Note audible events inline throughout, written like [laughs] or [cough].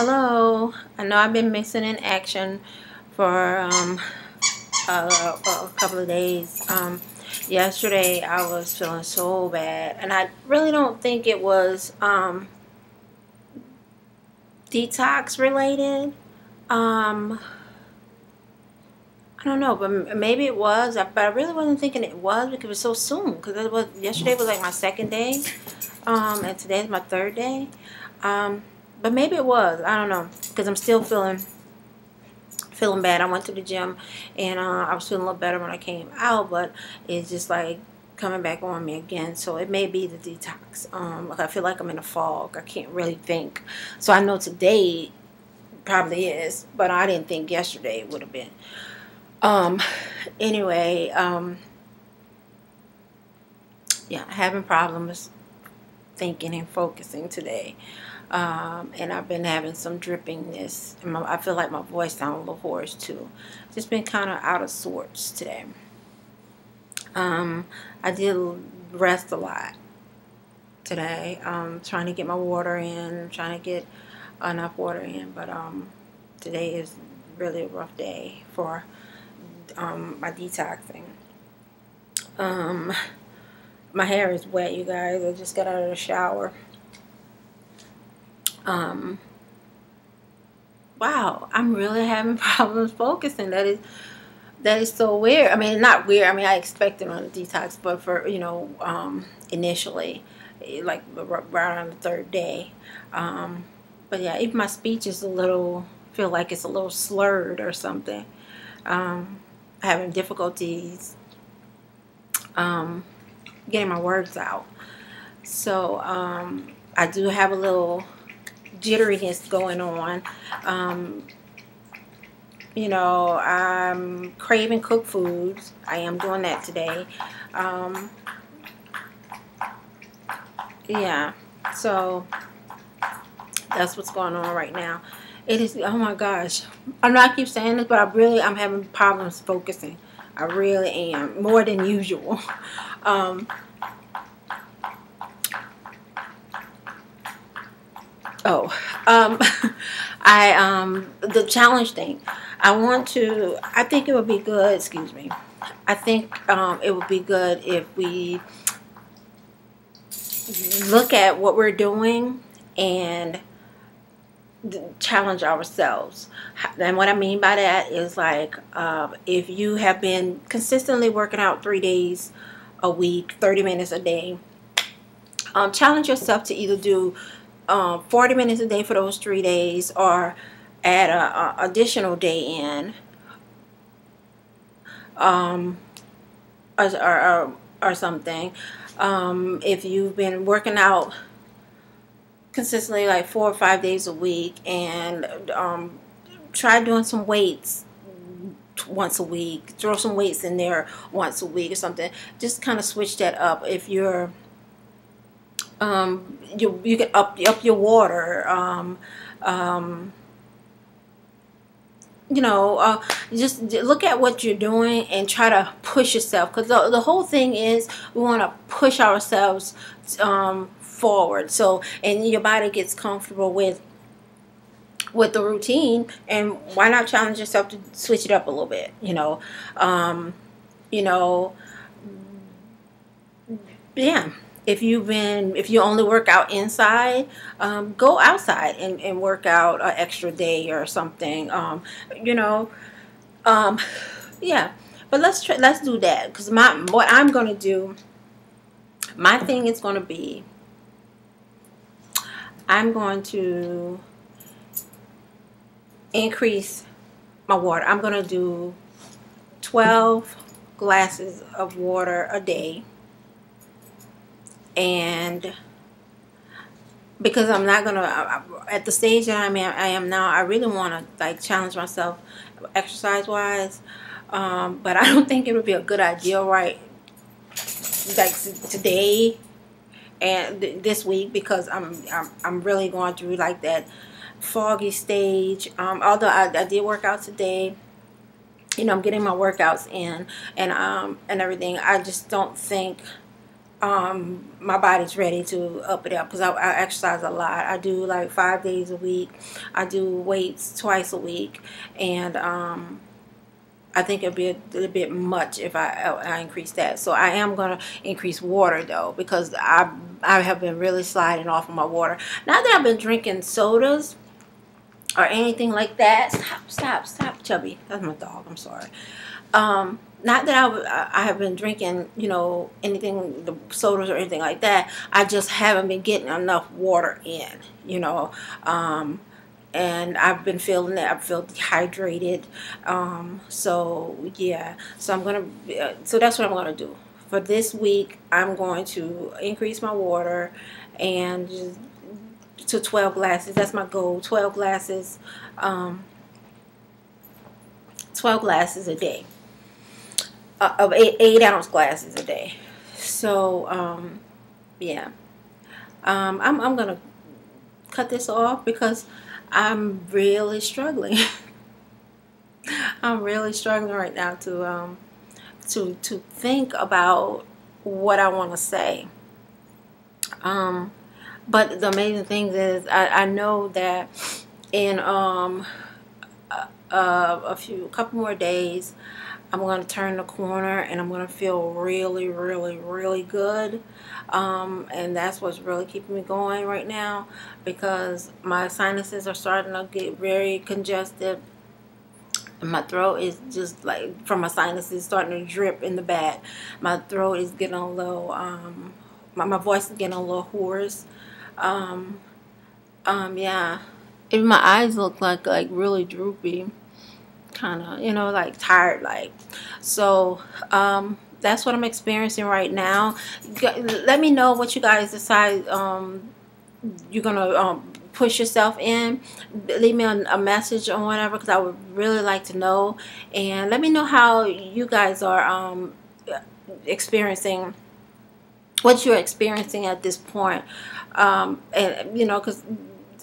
Hello. I know I've been missing in action for um, a, a, couple of days. Um, yesterday I was feeling so bad, and I really don't think it was um, detox related. Um, I don't know, but maybe it was. But I really wasn't thinking it was because it was so soon. Because it was yesterday was like my second day, um, and today's my third day. But maybe it was. I don't know because I'm still feeling feeling bad. I went to the gym and uh, I was feeling a little better when I came out, but it's just like coming back on me again. So it may be the detox. Um, like I feel like I'm in a fog. I can't really think. So I know today probably is, but I didn't think yesterday it would have been. Um, anyway, um, yeah, having problems thinking and focusing today. Um, and I've been having some drippingness. I feel like my voice sounds a little hoarse too. Just been kind of out of sorts today. Um, I did rest a lot today. Um, trying to get my water in, trying to get enough water in. But um, today is really a rough day for um, my detoxing. Um, my hair is wet, you guys. I just got out of the shower. Um, wow, I'm really having [laughs] problems focusing. That is that is so weird. I mean, not weird. I mean, I expected on the detox, but for you know, um, initially, eh, like right on the third day. Um, but yeah, even my speech is a little feel like it's a little slurred or something. Um, having difficulties um, getting my words out. So um, I do have a little jitteriness going on. Um, you know, I'm craving cooked foods. I am doing that today. Um, yeah, so that's what's going on right now. It is, oh my gosh. I know I keep saying this, but I really, I'm having problems focusing. I really am, more than usual. [laughs] Um, oh, um, [laughs] I, um, the challenge thing. I want to, I think it would be good, excuse me. I think um, it would be good if we look at what we're doing and challenge ourselves. And what I mean by that is like uh, if you have been consistently working out three days a week, 30 minutes a day, um, challenge yourself to either do um, 40 minutes a day for those three days or add an additional day in um, or, or, or, something. Um, if you've been working out consistently like four or five days a week and um, try doing some weights once a week throw some weights in there once a week or something just kind of switch that up if you're um, you you can up up your water um, um, you know uh, just look at what you're doing and try to push yourself. Because the, the whole thing is we want to push ourselves um, forward. So, and your body gets comfortable with with the routine and why not challenge yourself to switch it up a little bit you know? Um you know? Yeah if you've been if you only work out inside um, go outside and, and work out an extra day or something um, you know um, yeah but let's try let's do that because my what i'm gonna do my thing is gonna be I'm going to increase my water. I'm going to do 12 glasses of water a day. And because I'm not to, at the stage that I'm at, I am now, I really want to like challenge myself exercise wise. Um, but I don't [laughs] think it would be a good idea right like today and th this week because I'm, I'm I'm really going through like that foggy stage. Um, although I, I did work out today, you know, I'm getting my workouts in and um and everything. I just don't think um, my body's ready to up it up because I, I, exercise a lot. I do like five days a week. I do weights twice a week, and um, I think it'd be a little bit much if I, I increase that. So I am to increase water though because I I have been really sliding off of my water. Not that I've been drinking sodas or anything like that. Stop, stop, stop, Chubby. That's my dog. I'm sorry. Um, not that I, I have been drinking, you know, anything, the sodas or anything like that. I just haven't been getting enough water in, you know. Um, and I've been feeling that I feel dehydrated. Um, so yeah, so I'm gonna. Uh, so that's what I'm gonna do for this week. I'm going to increase my water and to 12 glasses. That's my goal. 12 glasses. Um, 12 glasses a day uh, of eight, eight ounce glasses a day. So, um, yeah. Um, I'm, I'm going to cut this off because I'm really struggling. [laughs] I'm really struggling right now to, um, to, to think about what I want to say. Um, but the amazing thing is I, I know that in, um, uh, a few, a couple more days, I'm going to turn the corner and I'm going to feel really, really, really good. Um, and that's what's really keeping me going right now because my sinuses are starting to get very congested. My throat is just like, from my sinuses starting to drip in the back. My throat is getting a little, um, my, my voice is getting a little hoarse. Um, um, yeah. Even my eyes look like, like really droopy kind of, you know, like tired like. So, um, that's what I'm experiencing right now. Let me know what you guys decide um, you're going to um, push yourself in. Leave me a, a message or whatever because I would really like to know. And let me know how you guys are um, experiencing what you're experiencing at this point. Um, and, you know, because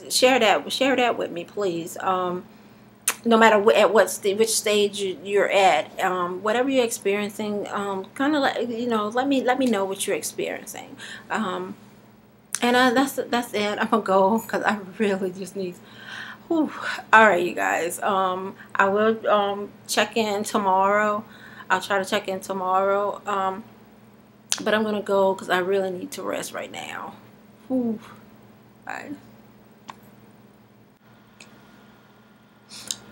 share that, share that with me, please. Um, no matter what, at what st which stage you, are at, um, whatever you're experiencing, um, kind of like you know, let me let me know what you're experiencing. Um, and uh, that's that's it. I'm gonna go [laughs] because I really just need. Whew. All right, you guys. Um, I will um, check in tomorrow. I'll try to check in tomorrow. Um, but I'm gonna go because I really need to rest right now. Whew. Bye.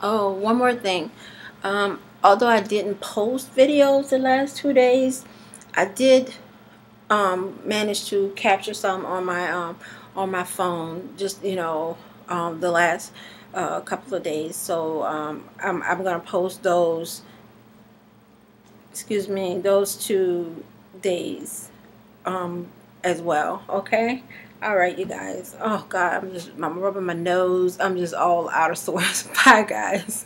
Oh, one more thing. Um, although I didn't post videos the last two days, I did um, manage to capture some on my um, on my phone. Just you know, um, the last uh, couple of days. So um, I'm I'm gonna post those. Excuse me, those two days um, as well. Okay. All right, you guys. Oh, God, I'm just, I'm rubbing my nose. I'm just all out of sorts. [laughs] Bye, guys.